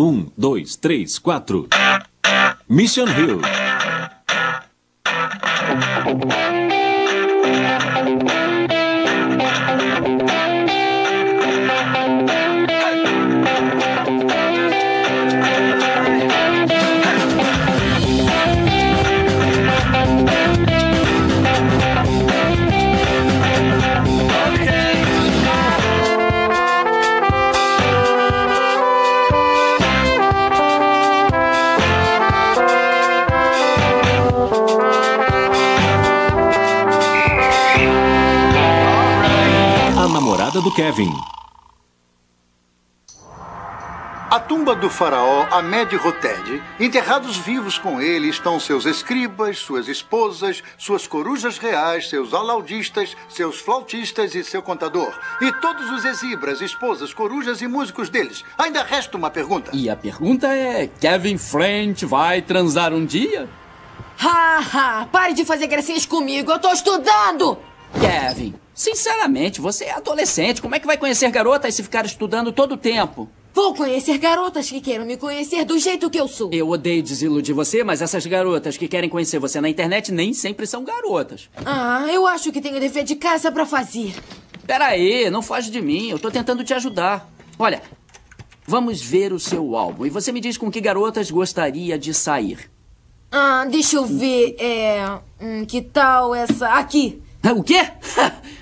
Um, dois, três, quatro. Mission Hill. Kevin. A tumba do faraó Ahmed Hoted. Enterrados vivos com ele estão seus escribas, suas esposas, suas corujas reais, seus alaudistas, seus flautistas e seu contador. E todos os exibras, esposas, corujas e músicos deles. Ainda resta uma pergunta. E a pergunta é: Kevin French vai transar um dia? Ha, ha! Pare de fazer gracinhas comigo, eu tô estudando! Kevin, sinceramente, você é adolescente. Como é que vai conhecer garotas se ficar estudando todo o tempo? Vou conhecer garotas que queiram me conhecer do jeito que eu sou. Eu odeio desiludir você, mas essas garotas que querem conhecer você na internet nem sempre são garotas. Ah, eu acho que tenho dever de casa pra fazer. Peraí, não foge de mim. Eu tô tentando te ajudar. Olha, vamos ver o seu álbum e você me diz com que garotas gostaria de sair. Ah, deixa eu ver. É. Hum, que tal essa. Aqui! O quê?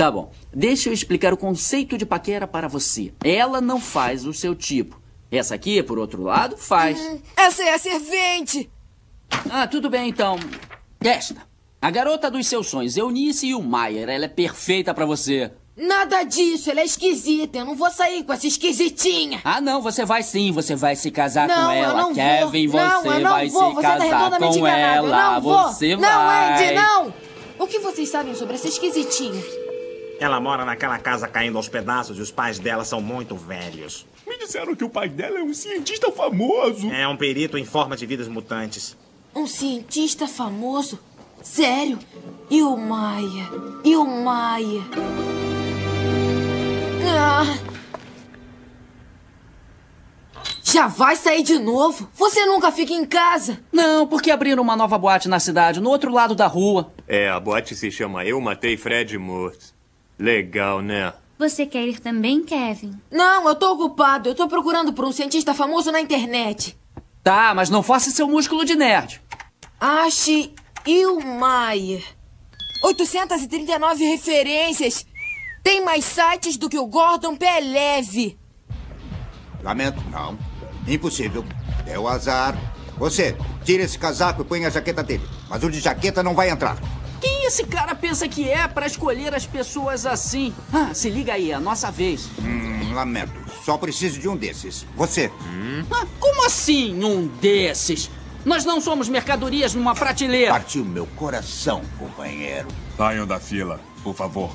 tá bom. Deixa eu explicar o conceito de paquera para você. Ela não faz o seu tipo. Essa aqui, por outro lado, faz. Essa é a servente! Ah, tudo bem então. Esta. A garota dos seus sonhos, Eunice e o Maier. Ela é perfeita para você. Nada disso, ela é esquisita. Eu não vou sair com essa esquisitinha. Ah, não, você vai sim. Você vai se casar Não, com eu ela. não Kevin, vou. Não, você eu não vai vou. se Você tá casar redondamente com enganado. Eu ela. não vou. Você não, vai. Andy, não! O que vocês sabem sobre essa esquisitinha? Ela mora naquela casa caindo aos pedaços e os pais dela são muito velhos. Me disseram que o pai dela é um cientista famoso. É um perito em forma de vidas mutantes. Um cientista famoso? Sério? E o Maia? E o Maia? Ah. Já vai sair de novo? Você nunca fica em casa. Não, porque abriram uma nova boate na cidade, no outro lado da rua. É, a boate se chama Eu Matei Fred Morto. Legal, né? Você quer ir também, Kevin? Não, eu tô ocupado. Eu tô procurando por um cientista famoso na internet. Tá, mas não faça seu músculo de nerd. Ache Ilmaier. 839 referências. Tem mais sites do que o Gordon Pé Leve. Lamento, não. Impossível. É o azar. Você, tira esse casaco e põe a jaqueta dele. Mas o de jaqueta não vai entrar. Quem esse cara pensa que é pra escolher as pessoas assim? Ah, se liga aí, é a nossa vez. Hum, lamento. Só preciso de um desses. Você. Ah, como assim um desses? Nós não somos mercadorias numa prateleira. Partiu meu coração, companheiro. Saiam da fila, por favor.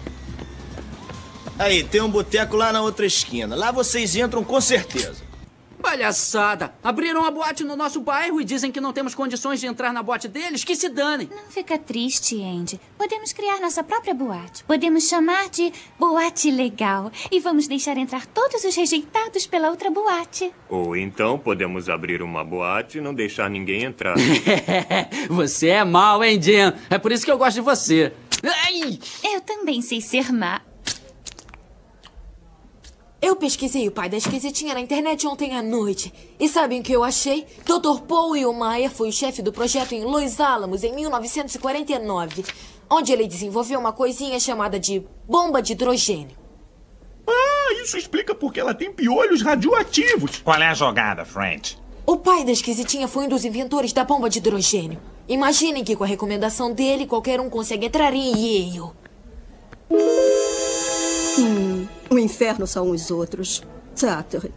Aí, tem um boteco lá na outra esquina. Lá vocês entram com certeza. Palhaçada! Abriram a boate no nosso bairro e dizem que não temos condições de entrar na boate deles. Que se danem! Não fica triste, Andy. Podemos criar nossa própria boate. Podemos chamar de Boate Legal. E vamos deixar entrar todos os rejeitados pela outra boate. Ou então podemos abrir uma boate e não deixar ninguém entrar. você é mal, hein, Jim? É por isso que eu gosto de você. Ai! Eu também sei ser má. Eu pesquisei o pai da esquisitinha na internet ontem à noite. E sabem o que eu achei? Dr. Paul Ilmaier foi o chefe do projeto em Los Alamos em 1949, onde ele desenvolveu uma coisinha chamada de bomba de hidrogênio. Ah, isso explica porque ela tem piolhos radioativos. Qual é a jogada, French? O pai da esquisitinha foi um dos inventores da bomba de hidrogênio. Imaginem que com a recomendação dele, qualquer um consegue entrar em Yale. Hum, o inferno são os outros. Satter.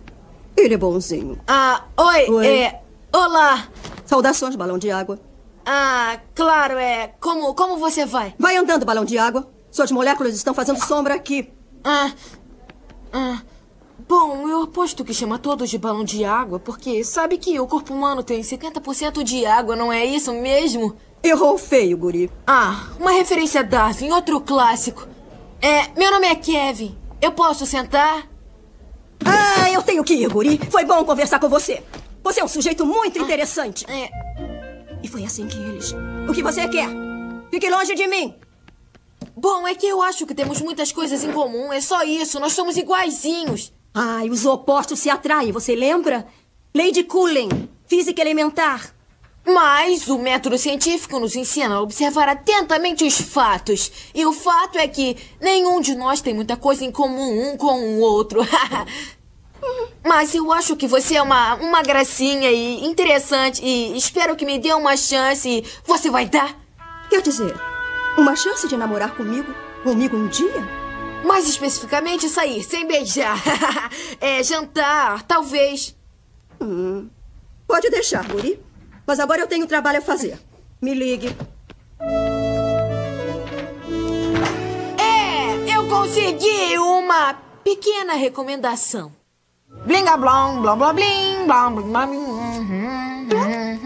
Ele é bonzinho. Ah, oi, Oi. é. Olá! Saudações, balão de água. Ah, claro, é. Como, como você vai? Vai andando, balão de água. Suas moléculas estão fazendo sombra aqui. Ah. Ah. Bom, eu aposto que chama todos de balão de água, porque sabe que o corpo humano tem 70% de água, não é isso mesmo? Errou feio, guri. Ah, uma referência a Darwin, outro clássico. É, meu nome é Kevin. Eu posso sentar? Ah, eu tenho que ir, Guri. Foi bom conversar com você. Você é um sujeito muito interessante. É. E foi assim que eles. O que você quer? Fique longe de mim. Bom, é que eu acho que temos muitas coisas em comum. É só isso. Nós somos iguaizinhos. Ai, os opostos se atraem, você lembra? Lei de Cullen, física elementar. Mas o método científico nos ensina a observar atentamente os fatos. E o fato é que nenhum de nós tem muita coisa em comum um com o outro. Mas eu acho que você é uma, uma gracinha e interessante e espero que me dê uma chance e você vai dar? Quer dizer, uma chance de namorar comigo? Comigo um dia? Mais especificamente, sair sem beijar. é, jantar, talvez. Hum, pode deixar, Guri. Mas agora eu tenho trabalho a fazer. Me ligue. É, eu consegui uma pequena recomendação. Blinga blom, blom blom blim, blom blom blom.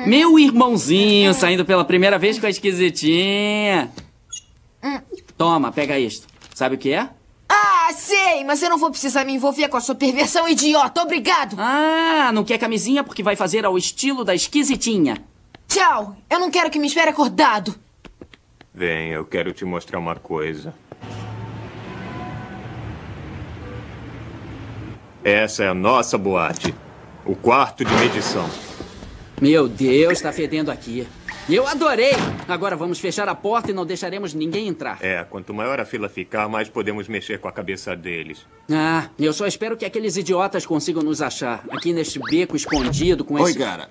Meu irmãozinho saindo pela primeira vez com a esquisitinha. Toma, pega isto. Sabe o que é? Ah, sei, mas eu não vou precisar me envolver com a sua perversão idiota. Obrigado. Ah, não quer camisinha porque vai fazer ao estilo da esquisitinha. Tchau. Eu não quero que me espere acordado. Vem, eu quero te mostrar uma coisa. Essa é a nossa boate. O quarto de medição. Meu Deus, tá fedendo aqui. Eu adorei! Agora vamos fechar a porta e não deixaremos ninguém entrar. É, quanto maior a fila ficar, mais podemos mexer com a cabeça deles. Ah, eu só espero que aqueles idiotas consigam nos achar. Aqui neste beco escondido com Oi, esse... cara.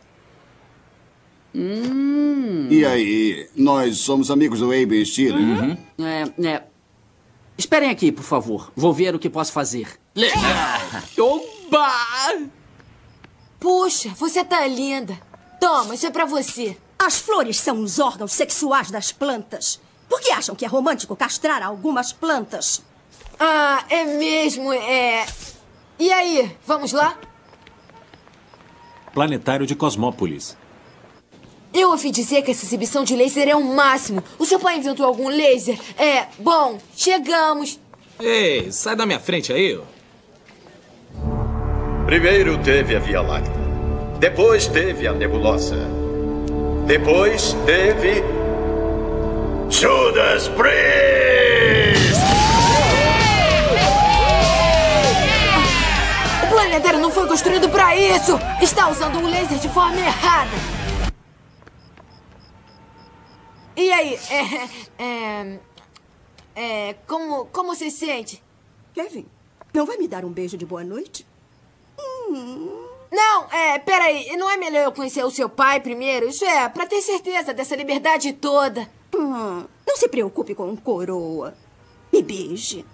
Hum... E aí, nós somos amigos do Abe Steele? Uhum. É, é... Esperem aqui, por favor. Vou ver o que posso fazer. Oba! Puxa, você tá linda. Toma, isso é pra você. As flores são os órgãos sexuais das plantas. Por que acham que é romântico castrar algumas plantas? Ah, é mesmo, é. E aí, vamos lá? Planetário de Cosmópolis. Eu ouvi dizer que essa exibição de laser é o máximo. O seu pai inventou algum laser? É, bom, chegamos. Ei, sai da minha frente aí. ó. Primeiro teve a Via Láctea. Depois teve a nebulosa. Depois teve. Judas Priest! O planetário não foi construído pra isso! Está usando um laser de forma errada! E aí, é. É. É. Como, como se sente? Kevin, não vai me dar um beijo de boa noite? Não, é, peraí, não é melhor eu conhecer o seu pai primeiro? Isso é, pra ter certeza dessa liberdade toda. Hum, não se preocupe com um coroa. Me beije.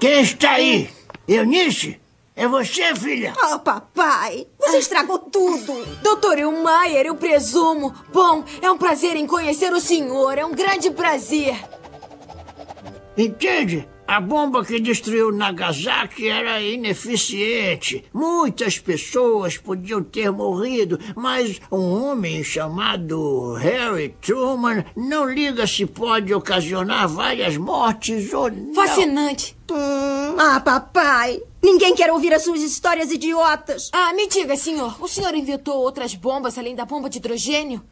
Quem está aí? Eunice? É você, filha? Oh, papai, você estragou tudo. Doutor Ilmaier, eu presumo. Bom, é um prazer em conhecer o senhor. É um grande prazer. Entende? A bomba que destruiu Nagasaki era ineficiente. Muitas pessoas podiam ter morrido, mas um homem chamado Harry Truman não liga se pode ocasionar várias mortes ou não. Fascinante. Hum, ah, papai, ninguém quer ouvir as suas histórias idiotas. Ah, me diga, senhor, o senhor inventou outras bombas além da bomba de hidrogênio?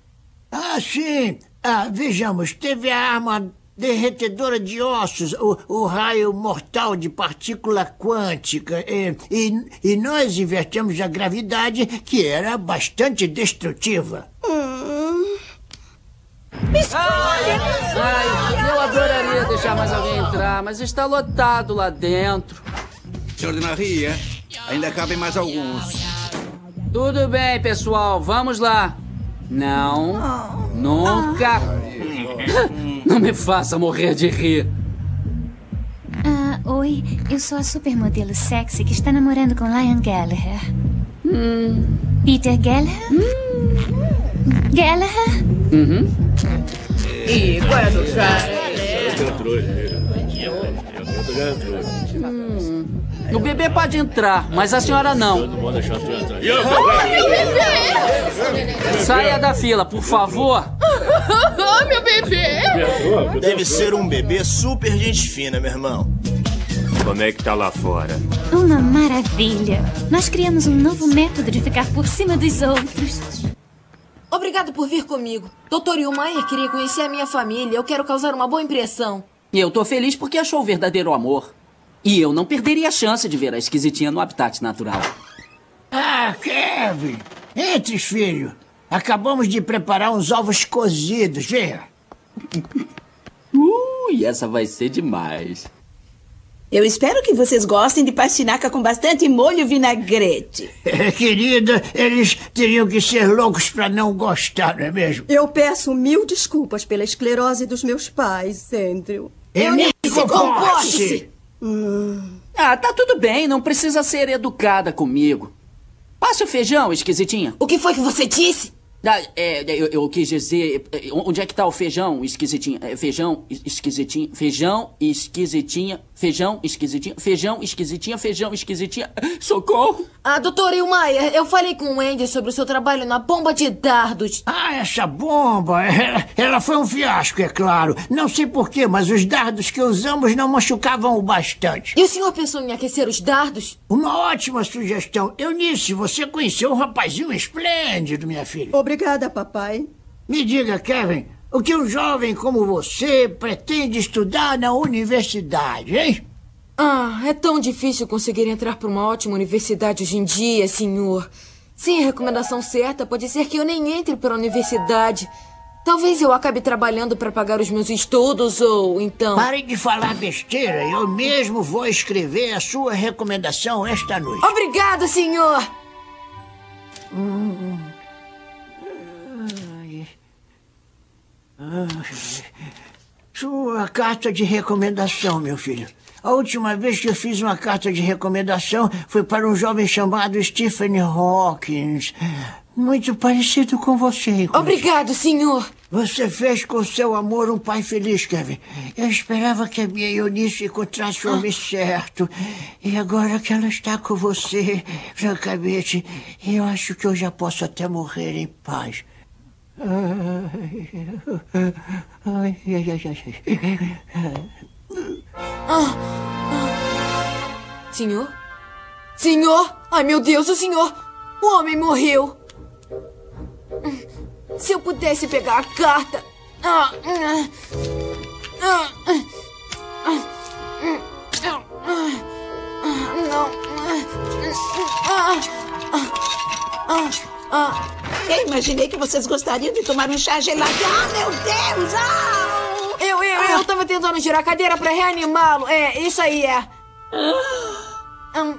Ah, sim. Ah, vejamos, teve a arma derretedora de ossos, o, o raio mortal de partícula quântica. E, e, e nós invertemos a gravidade, que era bastante destrutiva. Hum. Ai, ai, eu adoraria deixar mais alguém entrar, mas está lotado lá dentro. Senhor de Maria, ainda cabem mais alguns. Tudo bem, pessoal, vamos lá. Não, nunca. Não me faça morrer de rir. Ah, oi, eu sou a supermodelo sexy que está namorando com Lion Gallagher. Peter Gallagher? Gallagher? Uhum. E qual é do cara? Hum. O bebê pode entrar, mas a senhora não. Saia da fila, por favor. Meu bebê! Deve ser um bebê super gente fina, meu irmão. Como é que tá lá fora? Uma maravilha. Nós criamos um novo método de ficar por cima dos outros. Obrigado por vir comigo. Doutor Ilmaier queria conhecer a minha família. Eu quero causar uma boa impressão. E eu tô feliz porque achou o verdadeiro amor. E eu não perderia a chance de ver a esquisitinha no habitat natural. Ah, Kevin! Entre, filho. Acabamos de preparar uns ovos cozidos, venha. Ui, essa vai ser demais. Eu espero que vocês gostem de pastinaca com bastante molho vinagrete. É, querida, eles teriam que ser loucos pra não gostar, não é mesmo? Eu peço mil desculpas pela esclerose dos meus pais, Andrew. Eunice, comporte-se! Ah, tá tudo bem, não precisa ser educada comigo. Passe o feijão, esquisitinha. O que foi que você disse? Ah, é, eu, eu, quis dizer. é, Onde é que tá o feijão, esquisitinha? É, feijão, es- esquisitinha. Feijão, esquisitinha. Feijão, esquisitinha. Feijão, esquisitinha. Feijão, esquisitinha. Socorro! Ah, doutor Ilmaier, eu falei com o Andy sobre o seu trabalho na bomba de dardos. Ah, essa bomba, ela, ela foi um fiasco, é claro. Não sei porquê, mas os dardos que usamos não machucavam o bastante. E o senhor pensou em aquecer os dardos? Uma ótima sugestão. Eunice, você conheceu um rapazinho esplêndido, minha filha. Obrigada, papai. Me diga, Kevin, o que um jovem como você pretende estudar na universidade, hein? Ah, é tão difícil conseguir entrar para uma ótima universidade hoje em dia, senhor. Sem a recomendação certa, pode ser que eu nem entre para a universidade. Talvez eu acabe trabalhando para pagar os meus estudos ou então. Pare de falar besteira. Eu mesmo vou escrever a sua recomendação esta noite. Obrigado, senhor! Hum. Ai. Sua carta de recomendação, meu filho. A última vez que eu fiz uma carta de recomendação foi para um jovem chamado Stephen Hawkins. Muito parecido com você. inclusive. Obrigado, senhor. Você fez com seu amor um pai feliz, Kevin. Eu esperava que a minha Eunice encontrasse o homem certo. E agora que ela está com você, francamente, eu acho que eu já posso até morrer em paz. Senhor? Senhor? Ai, meu Deus, o senhor! O homem morreu! Se eu pudesse pegar a carta. Não. Ah, ah, ah. Eu imaginei que vocês gostariam de tomar um chá gelado. Ah, meu Deus! Ah! Eu, eu, eu tava tentando girar a cadeira pra reanimá-lo. É, isso aí é. Hum,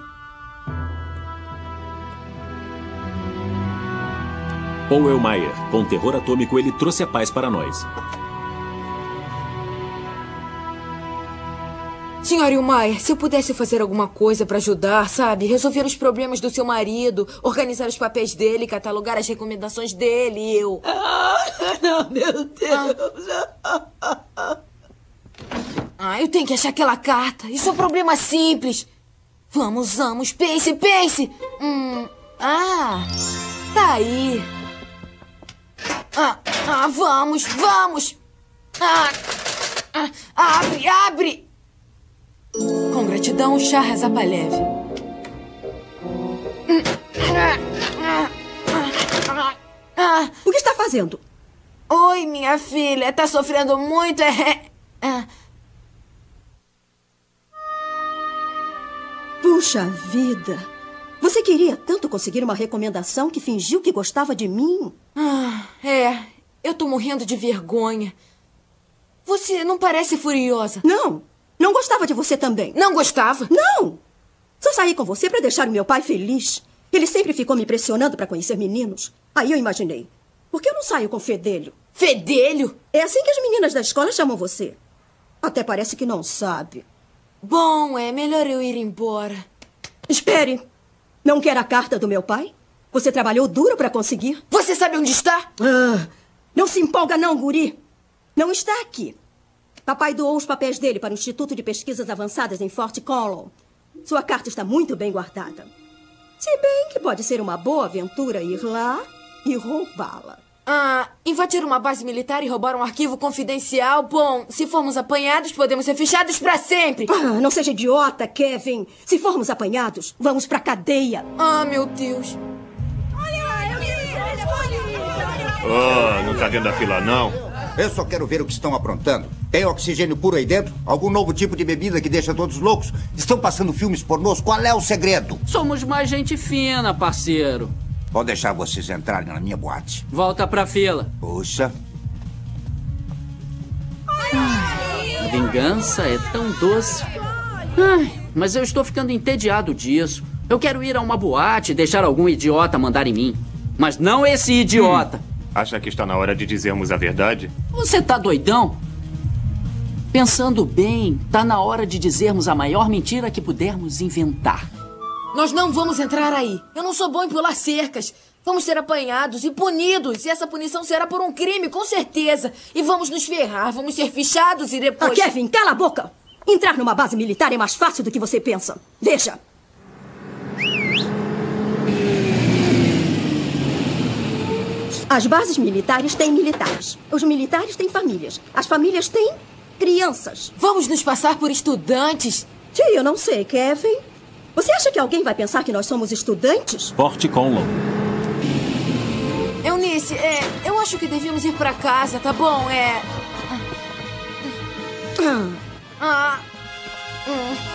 Paul Elmayer, com terror atômico, ele trouxe a paz para nós. Senhor Ilmaier, se eu pudesse fazer alguma coisa pra ajudar, sabe? Resolver os problemas do seu marido, organizar os papéis dele, catalogar as recomendações dele, eu. não, meu Deus! Ah, eu tenho que achar aquela carta. Isso é um problema simples. Vamos, vamos, pense, pense. Hum, ah, tá aí. Ah, ah, vamos, vamos. Ah, ah, abre, abre. Com gratidão, Shah Zapalev. O que está fazendo? Oi, minha filha. Tá sofrendo muito? É... Ah. Puxa vida! Você queria tanto conseguir uma recomendação que fingiu que gostava de mim? Ah, é. Eu tô morrendo de vergonha. Você não parece furiosa. Não. Não gostava de você também. Não gostava? Não. Só saí com você para deixar o meu pai feliz. Ele sempre ficou me pressionando para conhecer meninos. Aí eu imaginei. Por que eu não saio com Fedelho? Fedelho? É assim que as meninas da escola chamam você. Até parece que não sabe. Bom, é melhor eu ir embora. Espere. Não quer a carta do meu pai? Você trabalhou duro para conseguir? Você sabe onde está? Ah, não se empolga não, guri. Não está aqui. Papai doou os papéis dele para o Instituto de Pesquisas Avançadas em Fort Collon. Sua carta está muito bem guardada. Se bem que pode ser uma boa aventura ir lá e roubá-la. Ah, invadir uma base militar e roubar um arquivo confidencial? Bom, se formos apanhados, podemos ser fechados pra sempre. Ah, não seja idiota, Kevin. Se formos apanhados, vamos pra cadeia. Ah, meu Deus. Oh, não tá vendo a fila, não? Eu só quero ver o que estão aprontando. Tem oxigênio puro aí dentro? Algum novo tipo de bebida que deixa todos loucos? Estão passando filmes pornôs? Qual é o segredo? Somos mais gente fina, parceiro. Vou deixar vocês entrarem na minha boate. Volta pra fila. Puxa. A vingança é tão doce. Ai, mas eu estou ficando entediado disso. Eu quero ir a uma boate e deixar algum idiota mandar em mim. Mas não esse idiota. Acha que está na hora de dizermos a verdade? Você tá doidão? Pensando bem, tá na hora de dizermos a maior mentira que pudermos inventar. Nós não vamos entrar aí. Eu não sou bom em pular cercas. Vamos ser apanhados e punidos. E essa punição será por um crime, com certeza. E vamos nos ferrar, vamos ser fichados e Ah, depois. Kevin, cala a boca! Entrar numa base militar é mais fácil do que você pensa. Veja. As bases militares têm militares. Os militares têm famílias. As famílias têm crianças. Vamos nos passar por estudantes? Tia, eu não sei, Kevin. Você acha que alguém vai pensar que nós somos estudantes? Forte Conlon. Eunice, é, eu acho que devíamos ir pra casa, tá bom? É. Ah. hum.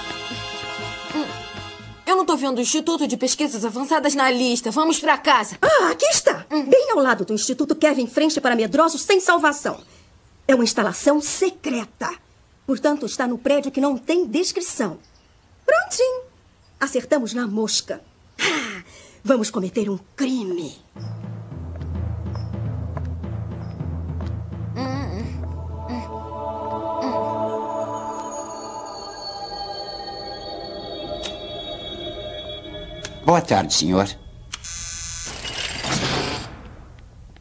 Eu não tô vendo o Instituto de Pesquisas Avançadas na lista. Vamos pra casa. Ah, aqui está. Bem ao lado do Instituto Kevin Frente para Medrosos Sem Salvação. É uma instalação secreta. Portanto, está no prédio que não tem descrição. Prontinho. Acertamos na mosca. Ah, vamos cometer um crime. Boa tarde, senhor.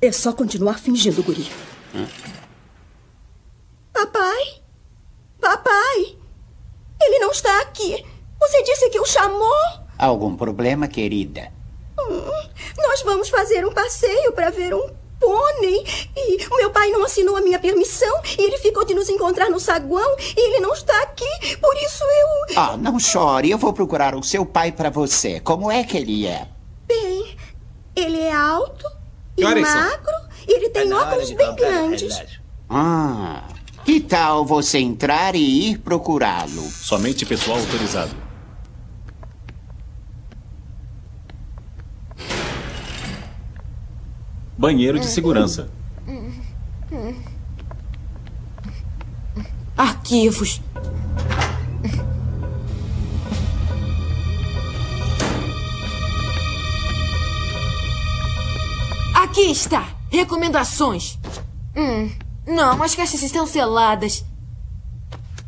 É só continuar fingindo, guri. Papai? Papai? Ele não está aqui. Você disse que o chamou? Algum problema, querida? Hum, nós vamos fazer um passeio para ver um pônei. E o meu pai não assinou a minha permissão. E ele ficou de nos encontrar no saguão. E ele não está aqui. Por isso eu. Ah, não chore. Eu vou procurar o seu pai para você. Como é que ele é? Bem, ele é alto e são? magro. E ele tem óculos bem grandes. Ah, que tal você entrar e ir procurá-lo? Somente pessoal autorizado. Banheiro de segurança. Arquivos. Aqui está. Recomendações. Hum, não, as caixas estão seladas.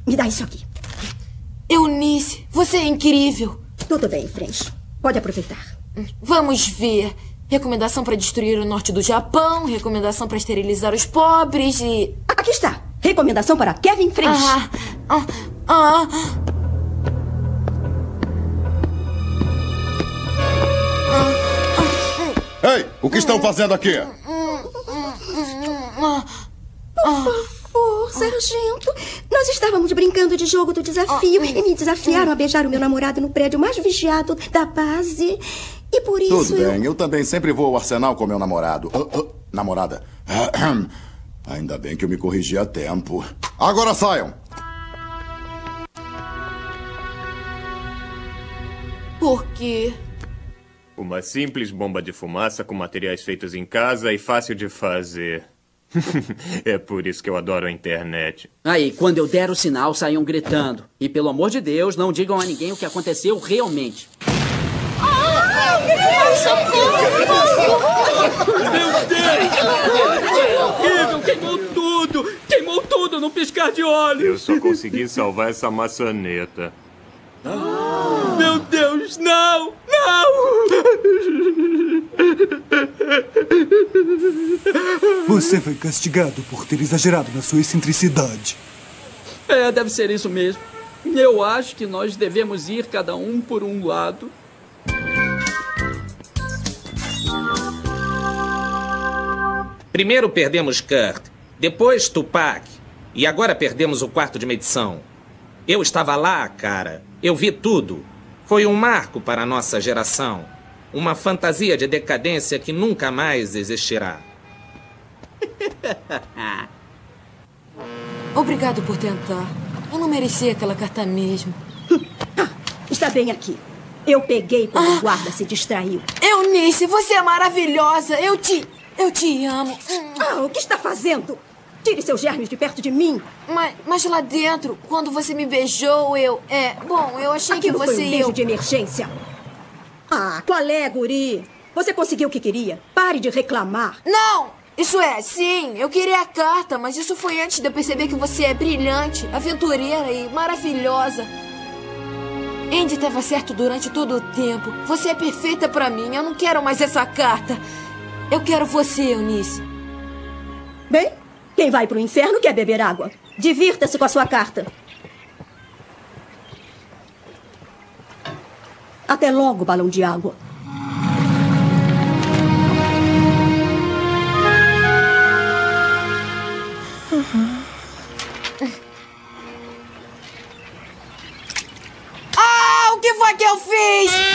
Me dá isso aqui. Eunice, você é incrível. Tudo bem, French. Pode aproveitar. Vamos ver. Recomendação para destruir o norte do Japão, recomendação para esterilizar os pobres e. Aqui está. Recomendação para Kevin French. Ah, ah, ah. O que estão fazendo aqui? Por favor, sargento. Nós estávamos brincando de jogo do desafio e me desafiaram a beijar o meu namorado no prédio mais vigiado da base. E por isso Tudo eu... bem, eu também sempre vou ao arsenal com meu namorado. Ah, ah, namorada. Ainda bem que eu me corrigi a tempo. Agora saiam! Por quê? Uma simples bomba de fumaça com materiais feitos em casa e fácil de fazer. é por isso que eu adoro a internet. Aí, quando eu der o sinal, saiam gritando. E pelo amor de Deus, não digam a ninguém o que aconteceu realmente. Meu Deus! Horrível! Queimou tudo! Queimou tudo no piscar de olhos! Eu só consegui salvar essa maçaneta. Meu Deus, não! Não! Você foi castigado por ter exagerado na sua excentricidade. É, deve ser isso mesmo. Eu acho que nós devemos ir cada um por um lado. Primeiro perdemos Kurt, depois Tupac, e agora perdemos o quarto de medição. Eu estava lá, cara. Eu vi tudo. Foi um marco para a nossa geração. Uma fantasia de decadência que nunca mais existirá. Obrigado por tentar. Eu não merecia aquela carta mesmo. Está bem aqui. Eu peguei quando o guarda se distraiu. Eunice, você é maravilhosa. Eu te. Eu te amo. Ah, o que está fazendo? Tire seus germes de perto de mim. Mas, mas lá dentro, quando você me beijou, eu. É. Bom, eu achei Aquilo que você foi um beijo eu. de emergência. Ah, qual é, guri? Você conseguiu o que queria. Pare de reclamar. Não! Isso é, sim, eu queria a carta, mas isso foi antes de eu perceber que você é brilhante, aventureira e maravilhosa. Andy estava certo durante todo o tempo. Você é perfeita pra mim. Eu não quero mais essa carta. Eu quero você, Eunice. Bem, quem vai pro inferno quer beber água. Divirta-se com a sua carta. Até logo, balão de água. Ah, o que foi que eu fiz?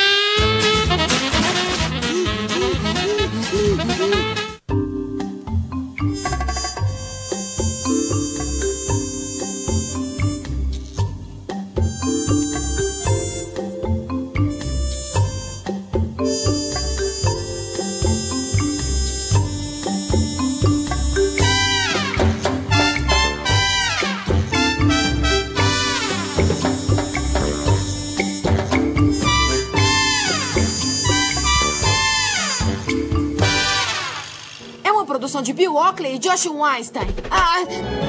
É uma produção de Bill Oakley e Josh Weinstein. Ah,